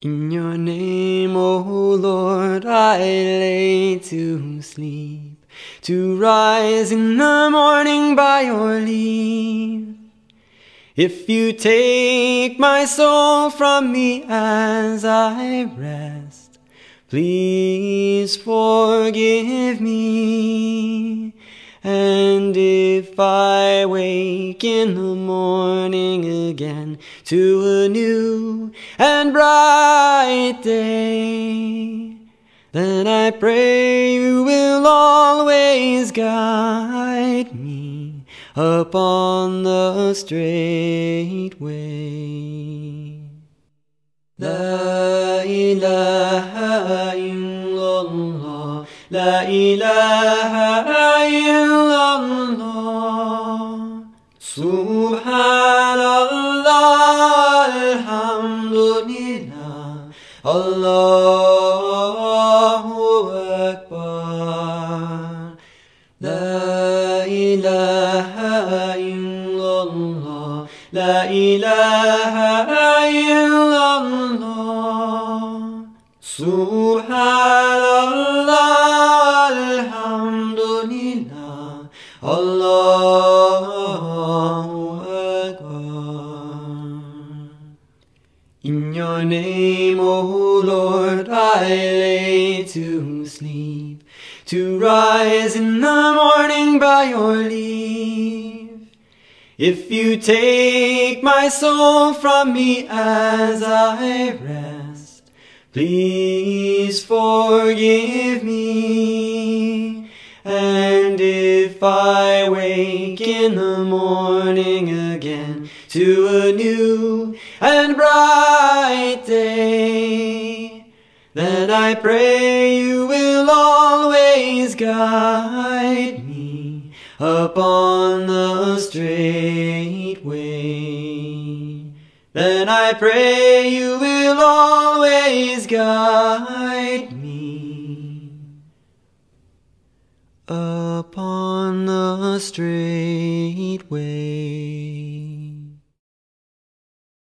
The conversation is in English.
In your name, O Lord, I lay to sleep, to rise in the morning by your leave. If you take my soul from me as I rest, please forgive me. And if I wake in the morning again to a new and bright day, then I pray you will always guide me upon the straight way. La ilaha illallah, la ilaha illallah, subhanallah, alhamdulillah, Allahu Akbar. La ilaha illallah, la ilaha illallah, subhanallah, alhamdulillah, Allahu Akbar. In your name, O Lord, I lay to sleep, to rise in the morning by your leave. If you take my soul from me as I rest, please forgive me. If I wake in the morning again to a new and bright day, then I pray you will always guide me upon the straight way. Then I pray you will always guide me upon straight way.